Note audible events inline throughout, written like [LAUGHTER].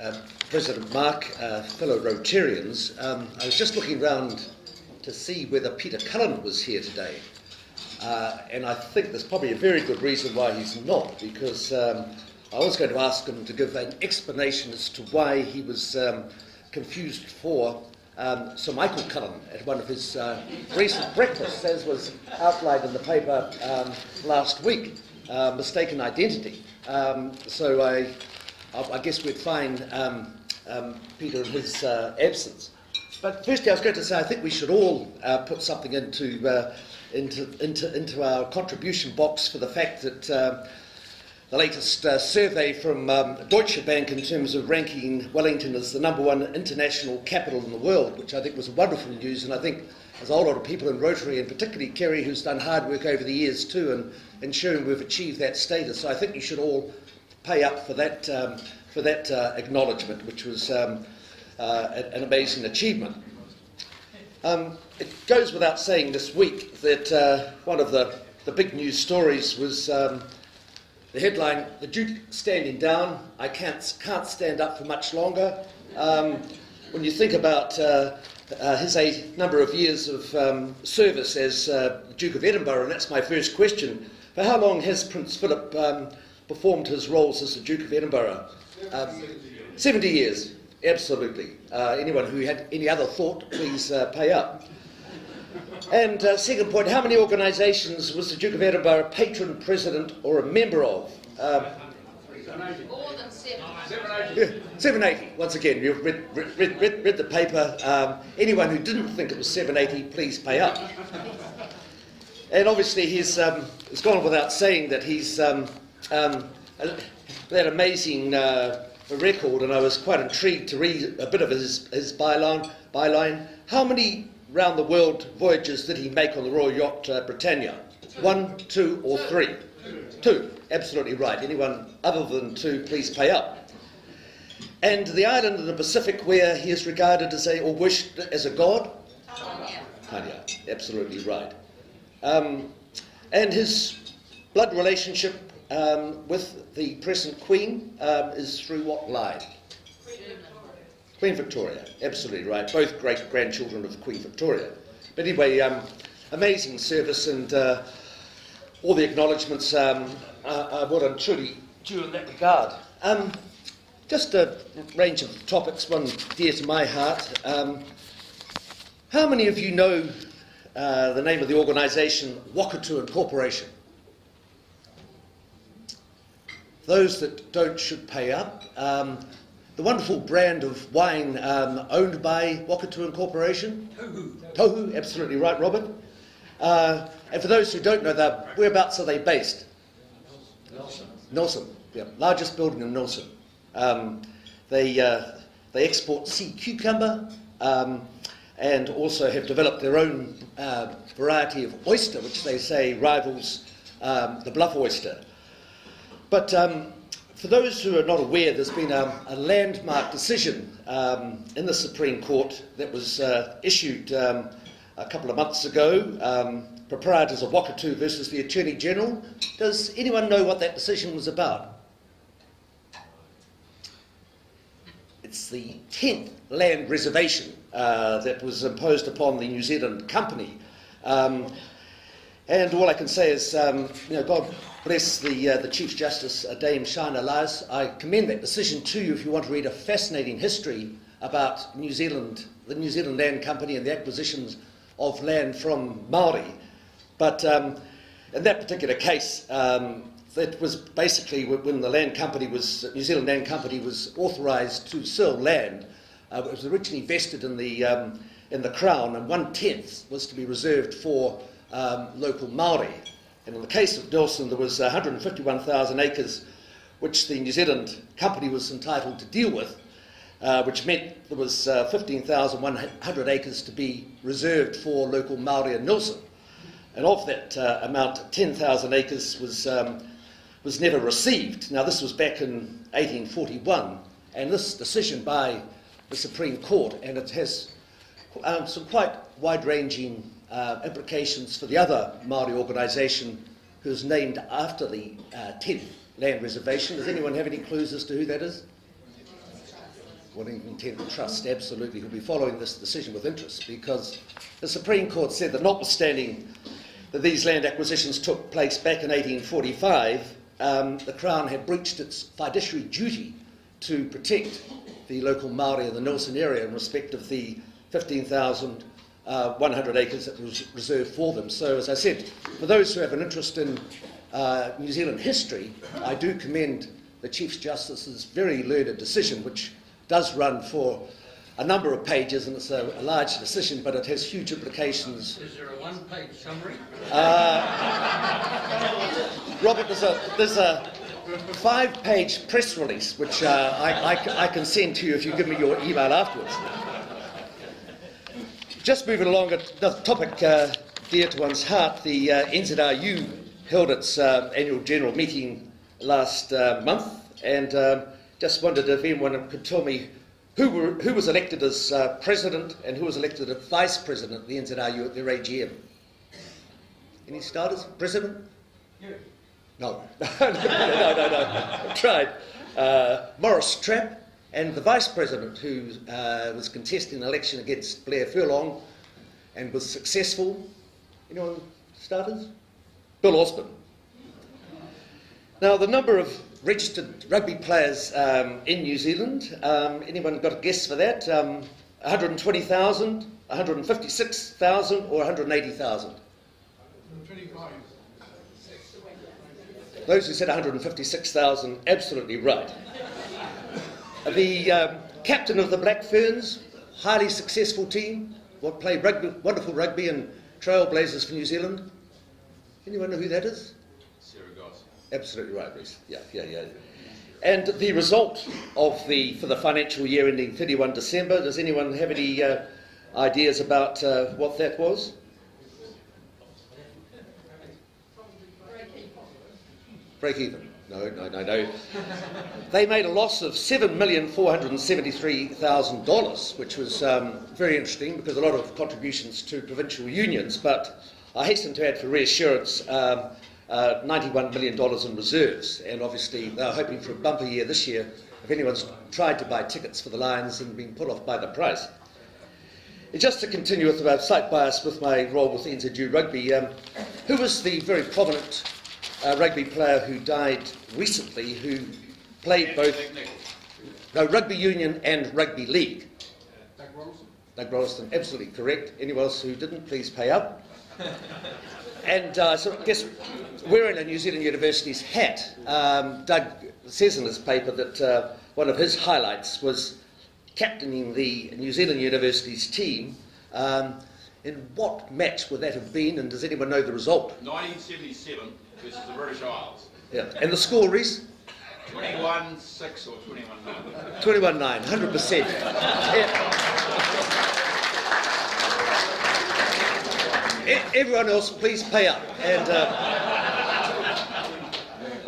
um, President Mark, uh, fellow Rotarians, um, I was just looking round to see whether Peter Cullen was here today. Uh, and I think there's probably a very good reason why he's not, because um, I was going to ask him to give an explanation as to why he was um, confused for um, Sir Michael Cullen at one of his uh, recent breakfasts, as was outlined in the paper um, last week. Uh, mistaken identity. So I, I, guess we'd find um, um, Peter in his uh, absence. But firstly, I was going to say I think we should all uh, put something into, uh, into, into, into our contribution box for the fact that um, the latest uh, survey from um, Deutsche Bank in terms of ranking Wellington as the number one international capital in the world, which I think was wonderful news. And I think there's a whole lot of people in Rotary, and particularly Kerry, who's done hard work over the years too, and ensuring we've achieved that status. So I think you should all pay up for that, um, for that uh, acknowledgement, which was um, uh, an amazing achievement. Um, it goes without saying this week that uh, one of the, the big news stories was um, the headline The Duke standing down. I can't, can't stand up for much longer. Um, when you think about uh, uh, his a number of years of um, service as uh, Duke of Edinburgh, and that's my first question. For how long has Prince Philip um, performed his roles as the Duke of Edinburgh? Um, 70 years, absolutely. Uh, anyone who had any other thought, please uh, pay up. And uh, second point, how many organisations was the Duke of Edinburgh a patron, president, or a member of? Um, More than seven. 780. Once again, you've read, read, read, read the paper. Um, anyone who didn't think it was 780, please pay up. [LAUGHS] And obviously, he's, um, it's gone without saying that he's um, um, that amazing uh, record, and I was quite intrigued to read a bit of his, his byline, byline. How many round the world voyages did he make on the Royal Yacht uh, Britannia? One, two, or three? Two. Absolutely right. Anyone other than two, please pay up. And the island in the Pacific where he is regarded as a, or worshipped as a god? Tanna. Tanna. Absolutely right. Um, and his blood relationship um, with the present Queen um, is through what line? Queen Victoria, Queen Victoria, absolutely right. Both great grandchildren of Queen Victoria. But anyway, um, amazing service and uh, all the acknowledgements um, are, are what I'm truly due in that regard. Um, just a range of topics, one dear to my heart. Um, how many of you know uh, the name of the organisation Wakatu Incorporation? Those that don't should pay up. Um, the wonderful brand of wine um, owned by Wakatu Incorporation. Tohu. Tohu, absolutely right, Robert. Uh, and for those who don't know that, whereabouts are they based? Nelson. Nelson, yeah, largest building in Nelson. Um, they, uh, they export sea cucumber um, and also have developed their own uh, variety of oyster, which they say rivals um, the bluff oyster. But um, for those who are not aware, there's been a, a landmark decision um, in the Supreme Court that was uh, issued um, a couple of months ago. Um, proprietors of Wakatu versus the Attorney General. Does anyone know what that decision was about? It's the 10th land reservation uh, that was imposed upon the New Zealand company. Um, and all I can say is, um, you know, God bless the, uh, the Chief Justice, uh, Dame Sian Elias. I commend that decision to you if you want to read a fascinating history about New Zealand, the New Zealand Land Company and the acquisitions of land from Maori. But um, in that particular case, um, it was basically when the land company was, New Zealand Land Company was authorised to sell land. Uh, it was originally vested in the, um, in the Crown, and one tenth was to be reserved for um, local Maori. And in the case of Nelson, there was 151,000 acres which the New Zealand company was entitled to deal with, uh, which meant there was uh, 15,100 acres to be reserved for local Maori and Nelson. And of that uh, amount, 10,000 acres was, um, was never received. Now, this was back in 1841, and this decision by the Supreme Court, and it has um, some quite wide-ranging uh, implications for the other Maori organisation who's named after the uh, 10th land reservation. Does anyone have any clues as to who that is? Wellington Tenths Trust, absolutely, who'll be following this decision with interest because the Supreme Court said that notwithstanding that these land acquisitions took place back in 1845, um, the Crown had breached its fiduciary duty to protect the local Maori in the Nelson area in respect of the 15,100 uh, acres that was reserved for them. So, as I said, for those who have an interest in uh, New Zealand history, I do commend the Chief Justice's very learned decision, which does run for a number of pages, and it's a, a large decision, but it has huge implications. Is there a one-page summary? Uh, Robert, there's a, there's a five-page press release, which uh, I, I, I, can send to you if you give me your email afterwards. Just moving along, the topic uh, dear to one's heart, the uh, NZRU held its uh, annual general meeting last uh, month, and um, just wondered if anyone could tell me who, were, who was elected as uh, president and who was elected as vice president of the NZRU at their AGM. Any starters? President? You. No. [LAUGHS] no, no, no, no. tried. Uh, Maurice Trapp and the vice president who uh, was contesting an election against Blair Furlong and was successful. Anyone starters? Bill Osborne. Now, the number of registered rugby players um, in New Zealand, um, anyone got a guess for that? Um, 120,000, 156,000, or 180,000? Those who said 156,000, absolutely right. The um, captain of the Black Ferns, highly successful team, what played rugby, wonderful rugby and trailblazers for New Zealand. Anyone know who that is? Absolutely right, Reese. Yeah, yeah, yeah. And the result of the for the financial year ending 31 December. Does anyone have any uh, ideas about uh, what that was? Break even. No, no, no, no. they made a loss of $7,473,000, which was um, very interesting because a lot of contributions to provincial unions. But I hasten to add for reassurance, um, uh, $91 million in reserves, and obviously they're hoping for a bumper year this year if anyone's tried to buy tickets for the Lions and been put off by the price. Just to continue with a slight bias with my role with NZU Rugby, um, who was the very prominent uh, rugby player who died recently who played both no, rugby union and rugby league? Doug Rollerson. Doug Rollerson, absolutely correct. Anyone else who didn't, please pay up. [LAUGHS] and uh, so I guess wearing a New Zealand University's hat, um, Doug says in his paper that uh, one of his highlights was captaining the New Zealand University's team. Um, in what match would that have been, and does anyone know the result? 1977 versus the British Isles. Yeah, and the score is? 21 6 or 21 9. 21 9, 100%. Yeah. everyone else, please pay up. And, uh,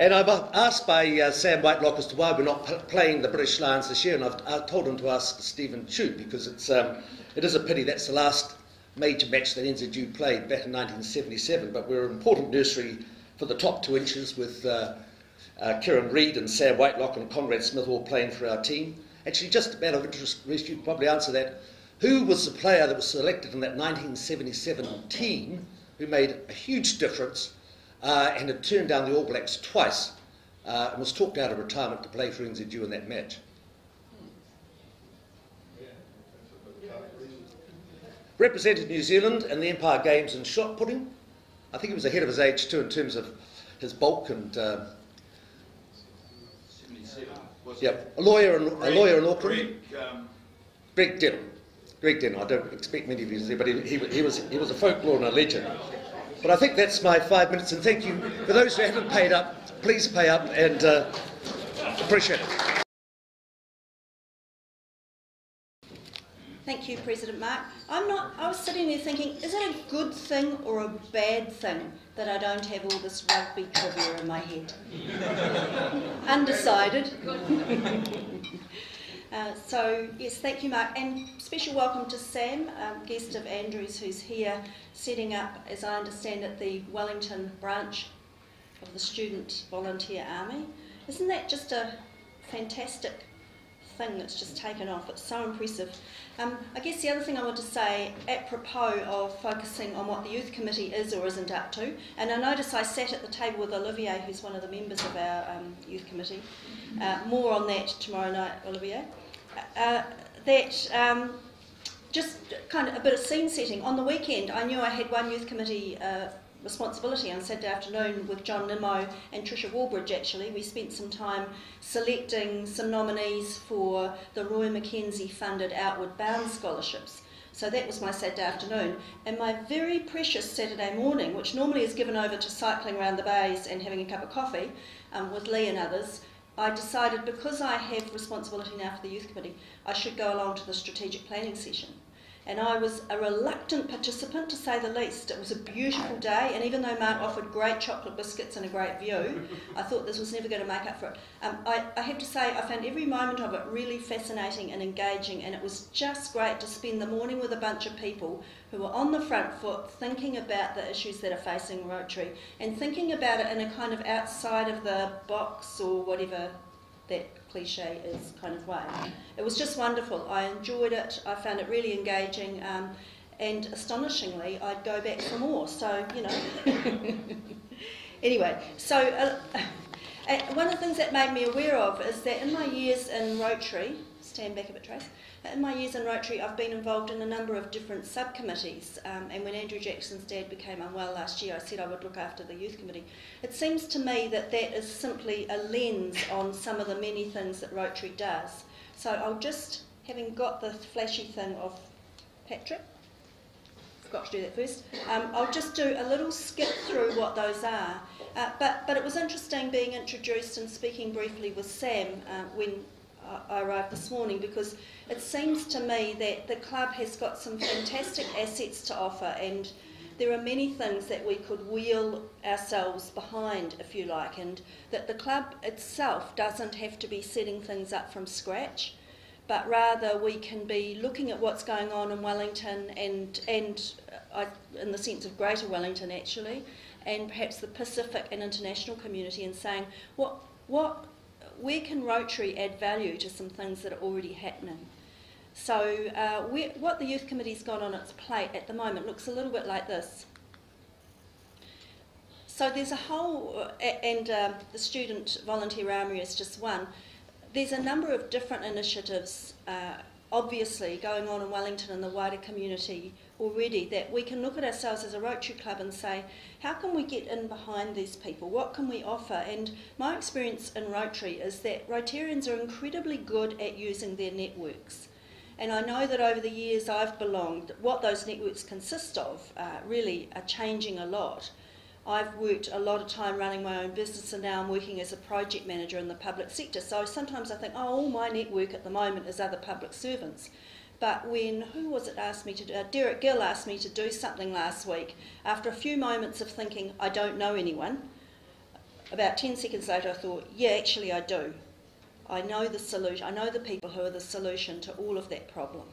and I'm asked by uh, Sam Whitelock as to why we're not p- playing the British Lions this year, and I've, I've told him to ask Stephen Tew because it's, um, it is a pity that's the last major match that NZU played back in 1977, but we're an important nursery for the top two inches with uh, uh, Kieran Read and Sam Whitelock and Conrad Smith all playing for our team. Actually, just a matter of interest, you could probably answer that. Who was the player that was selected in that 1977 team who made a huge difference uh, and had turned down the All Blacks twice uh, and was talked out of retirement to play for NZU in that match? Represented New Zealand in the Empire Games in shot putting. I think he was ahead of his age too in terms of his bulk and. Uh, yep, a lawyer in, a lawyer in Auckland. Greg, um, Greg Denham. Greg Denham. I don't expect many of you to see, but he, he, he, was, he was a folklore and a legend. But I think that's my five minutes, and thank you. For those who haven't paid up, please pay up and uh, appreciate it. Thank you, President Mark. I'm not. I was sitting there thinking, is it a good thing or a bad thing that I don't have all this rugby trivia in my head? [LAUGHS] Undecided. [LAUGHS] Uh, so, yes, thank you, Mark. And special welcome to Sam, um, guest of Andrews, who's here setting up, as I understand it, the Wellington branch of the Student Volunteer Army. Isn't that just a fantastic thing that's just taken off. It's so impressive. Um, I guess the other thing I want to say, apropos of focusing on what the youth committee is or isn't up to, and I notice I sat at the table with Olivier, who's one of the members of our um, youth committee. Uh, more on that tomorrow night, Olivier. Uh, that um, just kind of a bit of scene setting. On the weekend, I knew I had one youth committee uh, responsibility on Saturday afternoon with John Nimmo and Tricia Warbridge actually. We spent some time selecting some nominees for the Roy McKenzie funded Outward Bound scholarships. So that was my Saturday afternoon. And my very precious Saturday morning, which normally is given over to cycling around the bays and having a cup of coffee um, with Lee and others, I decided because I have responsibility now for the youth committee, I should go along to the strategic planning session. And I was a reluctant participant, to say the least. It was a beautiful day, and even though Mark offered great chocolate biscuits and a great view, I thought this was never going to make up for it. Um, I, I have to say, I found every moment of it really fascinating and engaging, and it was just great to spend the morning with a bunch of people who were on the front foot thinking about the issues that are facing Rotary and thinking about it in a kind of outside of the box or whatever that cliche is kind of way. It was just wonderful. I enjoyed it. I found it really engaging. Um, and astonishingly, I'd go back for more. So, you know. [LAUGHS] anyway, so uh, uh, one of the things that made me aware of is that in my years in Rotary, stand back a bit, Trace. In my years in Rotary, I've been involved in a number of different subcommittees. Um, and when Andrew Jackson's dad became unwell last year, I said I would look after the youth committee. It seems to me that that is simply a lens on some of the many things that Rotary does. So I'll just, having got the flashy thing of Patrick, forgot to do that first. Um, I'll just do a little skip through what those are. Uh, but, but it was interesting being introduced and speaking briefly with Sam uh, when I arrived this morning because it seems to me that the club has got some fantastic assets to offer and there are many things that we could wheel ourselves behind, if you like, and that the club itself doesn't have to be setting things up from scratch, but rather we can be looking at what's going on in Wellington and, and uh, in the sense of Greater Wellington actually, and perhaps the Pacific and international community and saying, what, what where can Rotary add value to some things that are already happening? So uh, what the Youth Committee's got on its plate at the moment looks a little bit like this. So there's a whole, uh, and uh, the Student Volunteer Army is just one, there's a number of different initiatives uh, obviously going on in Wellington and the wider community already that we can look at ourselves as a Rotary Club and say, how can we get in behind these people? What can we offer? And my experience in Rotary is that Rotarians are incredibly good at using their networks. And I know that over the years I've belonged, what those networks consist of uh, really are changing a lot. I've worked a lot of time running my own business and now I'm working as a project manager in the public sector. So sometimes I think, oh, all my network at the moment is other public servants. But when, who was it asked me to do, uh, Derek Gill asked me to do something last week, after a few moments of thinking, I don't know anyone, about 10 seconds later I thought, yeah, actually I do. I know the solution, I know the people who are the solution to all of that problem.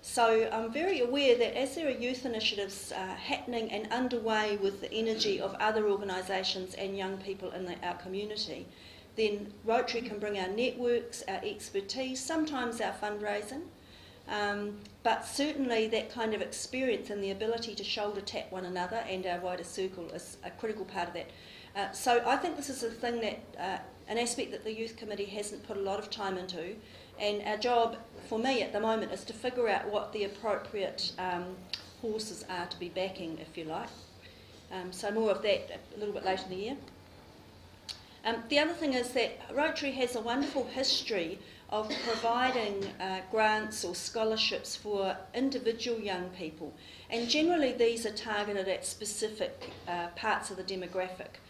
So I'm very aware that as there are youth initiatives uh, happening and underway with the energy of other organisations and young people in the, our community, then Rotary can bring our networks, our expertise, sometimes our fundraising, um, but certainly that kind of experience and the ability to shoulder tap one another and our wider circle is a critical part of that. Uh, so I think this is a thing that, uh, an aspect that the Youth Committee hasn't put a lot of time into, and our job for me at the moment is to figure out what the appropriate um, horses are to be backing, if you like. Um, so more of that a little bit later in the year. Um, the other thing is that Rotary has a wonderful history of providing uh, grants or scholarships for individual young people. And generally, these are targeted at specific uh, parts of the demographic.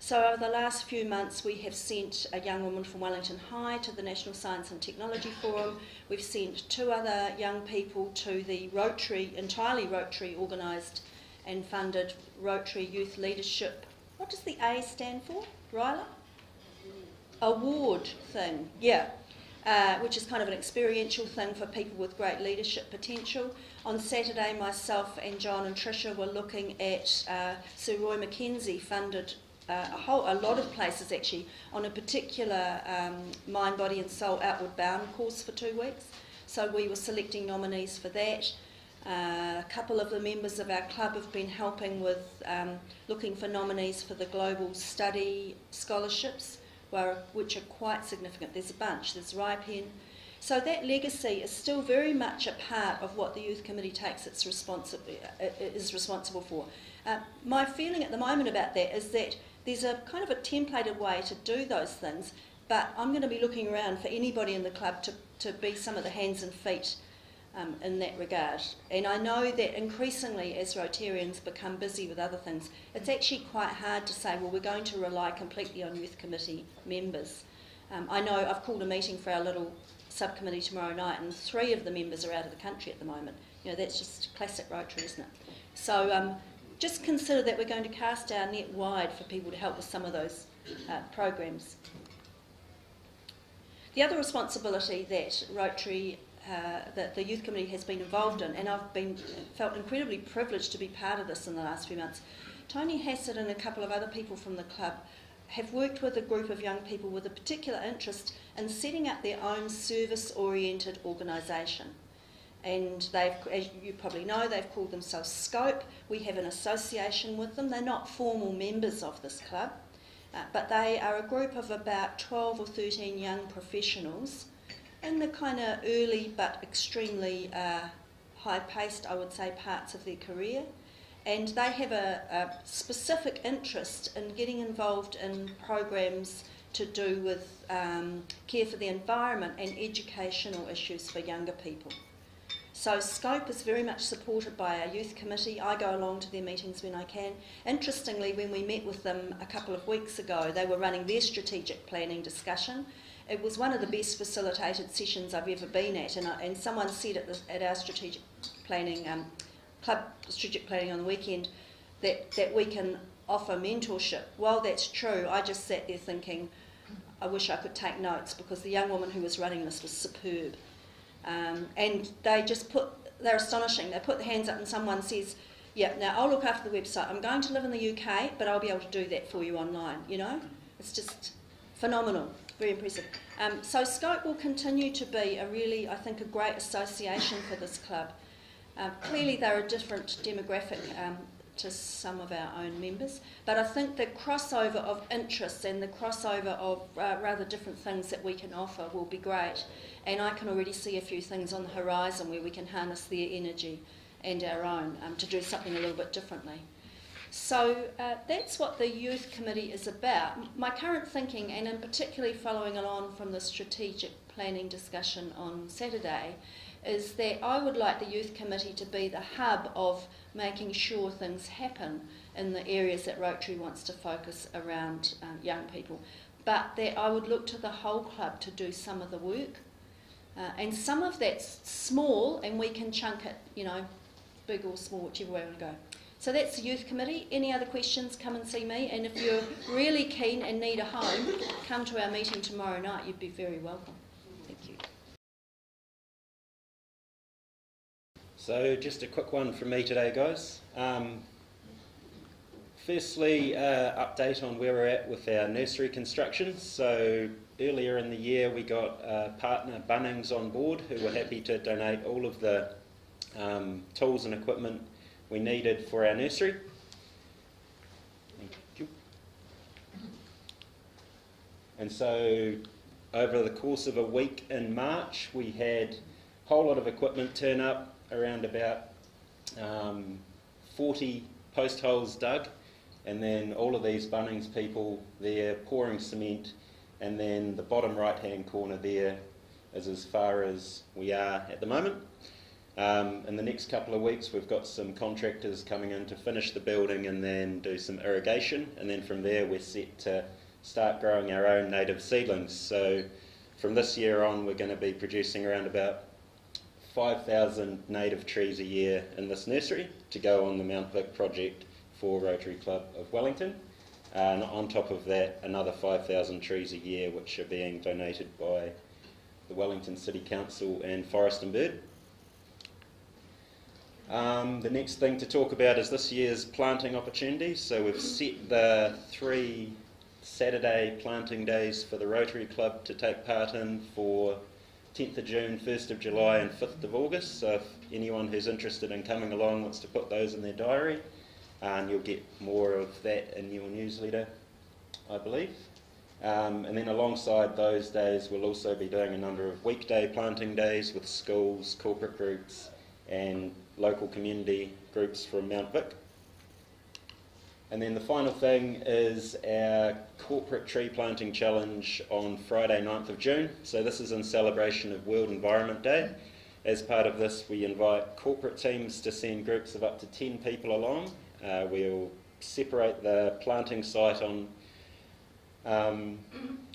So, over the last few months, we have sent a young woman from Wellington High to the National Science and Technology Forum. We've sent two other young people to the Rotary, entirely Rotary organised and funded Rotary Youth Leadership. What does the A stand for, Ryla? Award thing, yeah uh, which is kind of an experiential thing for people with great leadership potential. On Saturday, myself and John and Tricia were looking at uh, Sir Roy McKenzie funded uh, a whole a lot of places actually on a particular um, mind, body, and soul outward bound course for two weeks. So we were selecting nominees for that. Uh, a couple of the members of our club have been helping with um, looking for nominees for the global study scholarships, which are quite significant. There's a bunch. There's RYPEN. So that legacy is still very much a part of what the youth committee takes its responsi- is responsible for. Uh, my feeling at the moment about that is that there's a kind of a templated way to do those things, but I'm going to be looking around for anybody in the club to, to be some of the hands and feet um, in that regard. And I know that increasingly, as Rotarians become busy with other things, it's actually quite hard to say, well, we're going to rely completely on youth committee members. Um, I know I've called a meeting for our little subcommittee tomorrow night, and three of the members are out of the country at the moment. You know, that's just classic Rotary, isn't it? So um, just consider that we're going to cast our net wide for people to help with some of those uh, programs. The other responsibility that Rotary, uh, that the youth committee has been involved in, and I've been felt incredibly privileged to be part of this in the last few months. Tony Hassett and a couple of other people from the club have worked with a group of young people with a particular interest in setting up their own service-oriented organisation. And they've, as you probably know, they've called themselves Scope. We have an association with them. They're not formal members of this club, uh, but they are a group of about 12 or 13 young professionals in the kind of early but extremely uh, high-paced, I would say, parts of their career and they have a, a, specific interest in getting involved in programs to do with um, care for the environment and educational issues for younger people. So Scope is very much supported by our youth committee. I go along to their meetings when I can. Interestingly, when we met with them a couple of weeks ago, they were running their strategic planning discussion. It was one of the best facilitated sessions I've ever been at, and, I, and someone said at, the, at our strategic planning um, club strategic planning on the weekend that, that we can offer mentorship. While that's true, I just sat there thinking, I wish I could take notes because the young woman who was running this was superb. Um, and they just put, they're astonishing. They put their hands up and someone says, yeah, now I'll look after the website. I'm going to live in the UK, but I'll be able to do that for you online, you know? It's just phenomenal, very impressive. Um, so Scope will continue to be a really, I think, a great association for this club. Uh, clearly, they're a different demographic um, to some of our own members, but I think the crossover of interests and the crossover of uh, rather different things that we can offer will be great. And I can already see a few things on the horizon where we can harness their energy and our own um, to do something a little bit differently. So uh, that's what the Youth Committee is about. My current thinking, and in particularly following along from the strategic planning discussion on Saturday, is that I would like the Youth Committee to be the hub of making sure things happen in the areas that Rotary wants to focus around um, young people. But that I would look to the whole club to do some of the work. Uh, and some of that's small, and we can chunk it, you know, big or small, whichever way we want to go. So that's the Youth Committee. Any other questions, come and see me. And if you're really keen and need a home, come to our meeting tomorrow night. You'd be very welcome. Thank you. So just a quick one from me today, guys. Um, firstly, uh, update on where we're at with our nursery construction. So earlier in the year, we got uh, partner Bunnings on board, who were happy to donate all of the um, tools and equipment we needed for our nursery. And so over the course of a week in March, we had a whole lot of equipment turn up around about um, 40 post holes dug, and then all of these Bunnings people there pouring cement, and then the bottom right hand corner there is as far as we are at the moment. Um, in the next couple of weeks, we've got some contractors coming in to finish the building and then do some irrigation, and then from there, we're set to start growing our own native seedlings. So, from this year on, we're going to be producing around about 5,000 native trees a year in this nursery to go on the Mount Vic project for Rotary Club of Wellington. And on top of that, another 5,000 trees a year, which are being donated by the Wellington City Council and Forest and Bird. Um, the next thing to talk about is this year's planting opportunities. So we've set the three Saturday planting days for the Rotary Club to take part in for 10th of June, 1st of July, and 5th of August. So if anyone who's interested in coming along wants to put those in their diary, and you'll get more of that in your newsletter, I believe. Um, and then alongside those days, we'll also be doing a number of weekday planting days with schools, corporate groups, and local community groups from Mount Vic. And then the final thing is our corporate tree planting challenge on Friday, 9th of June. So this is in celebration of World Environment Day. As part of this, we invite corporate teams to send groups of up to 10 people along. Uh, we'll separate the planting site on um,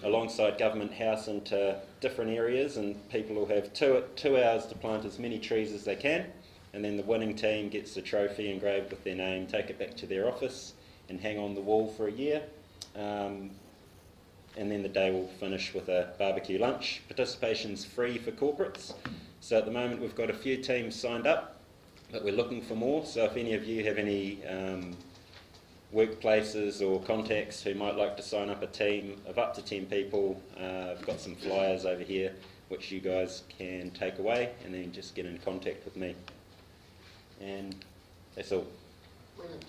alongside Government House into different areas, and people will have two, two hours to plant as many trees as they can. And then the winning team gets the trophy engraved with their name, take it back to their office, and hang on the wall for a year. Um, and then the day will finish with a barbecue lunch. Participation's free for corporates. So at the moment we've got a few teams signed up, but we're looking for more. So if any of you have any um, workplaces or contacts who might like to sign up a team of up to 10 people, uh, I've got some flyers over here which you guys can take away and then just get in contact with me. And. Brilliant.